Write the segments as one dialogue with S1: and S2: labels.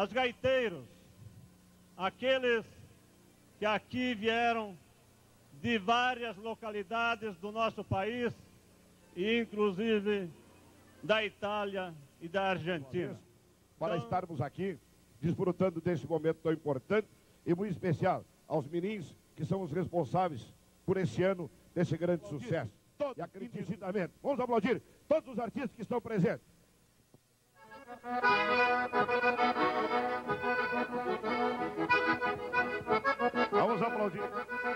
S1: as gaiteiros, aqueles que aqui vieram de várias localidades do nosso país e inclusive da Itália e da Argentina.
S2: Para então... estarmos aqui desfrutando desse momento tão importante e muito especial aos meninos que são os responsáveis por esse ano desse grande sucesso. E acreditamente, vamos aplaudir todos os artistas que estão presentes. Vamos aplaudir.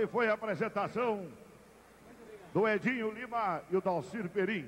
S2: Aí foi a apresentação do Edinho Lima e o Dalcir Perim.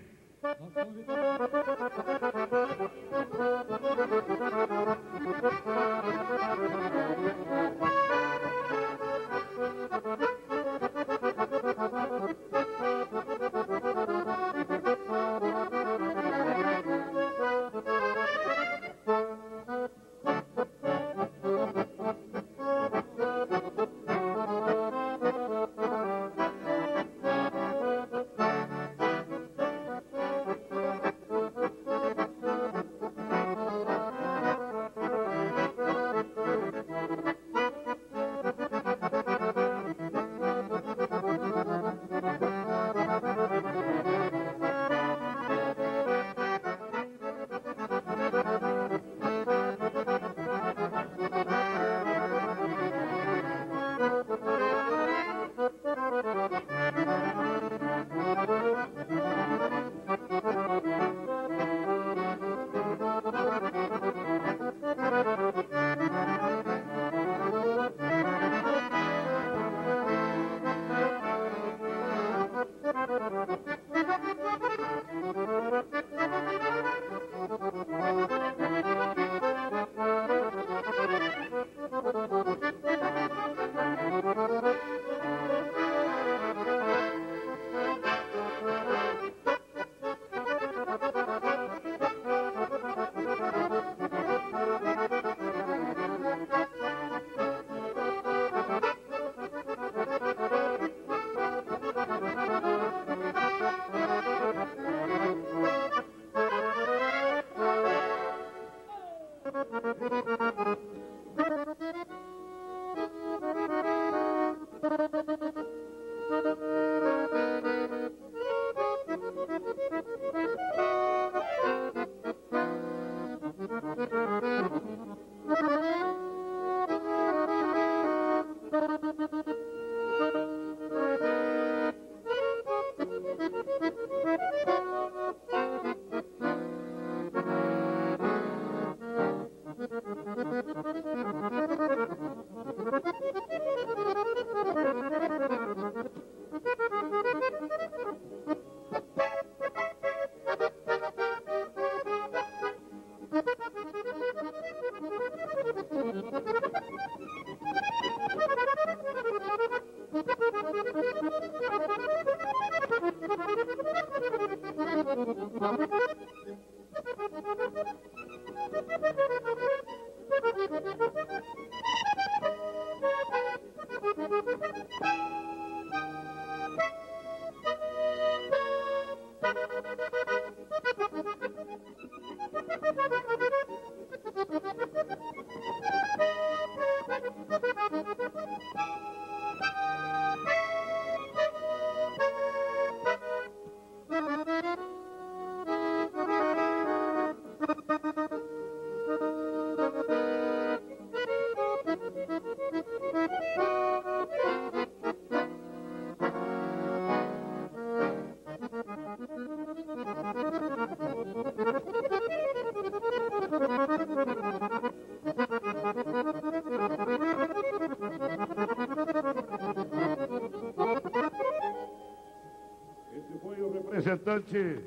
S2: Representante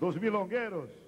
S2: dos milongueiros.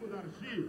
S2: Κουδαρσίου.